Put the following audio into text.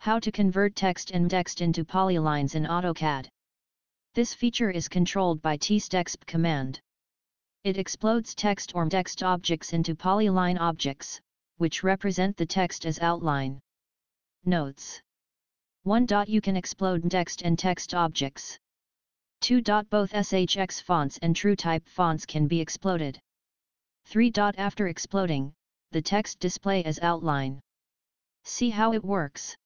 How to convert text and Mtext into polylines in AutoCAD. This feature is controlled by txtexp command. It explodes text or Mtext objects into polyline objects, which represent the text as outline. Notes 1. You can explode text and Mtext objects. 2. Both SHX fonts and TrueType fonts can be exploded. 3. After exploding, the text display as outline. See how it works.